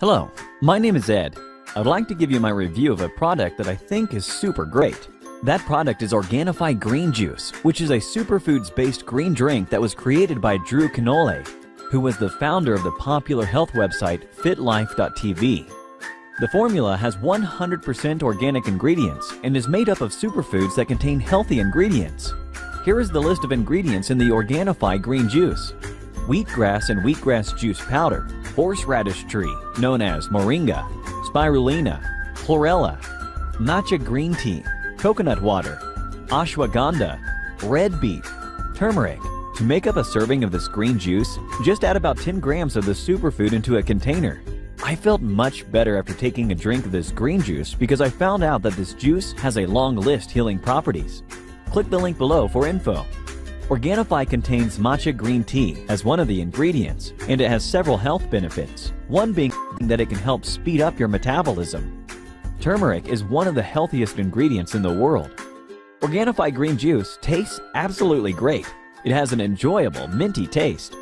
Hello, my name is Ed. I'd like to give you my review of a product that I think is super great. That product is Organifi Green Juice, which is a superfoods-based green drink that was created by Drew Canole, who was the founder of the popular health website FitLife.tv. The formula has 100% organic ingredients and is made up of superfoods that contain healthy ingredients. Here is the list of ingredients in the Organifi Green Juice. Wheatgrass and wheatgrass juice powder, horseradish tree, known as moringa, spirulina, chlorella, matcha green tea, coconut water, ashwagandha, red beet, turmeric. To make up a serving of this green juice, just add about 10 grams of the superfood into a container. I felt much better after taking a drink of this green juice because I found out that this juice has a long list healing properties. Click the link below for info. Organifi contains matcha green tea as one of the ingredients, and it has several health benefits, one being that it can help speed up your metabolism. Turmeric is one of the healthiest ingredients in the world. Organifi green juice tastes absolutely great. It has an enjoyable, minty taste.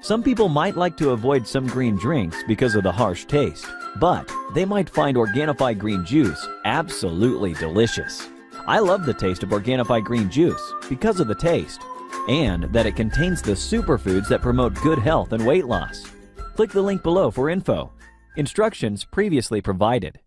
Some people might like to avoid some green drinks because of the harsh taste, but they might find Organifi green juice absolutely delicious. I love the taste of Organifi green juice because of the taste, and that it contains the superfoods that promote good health and weight loss. Click the link below for info. Instructions previously provided.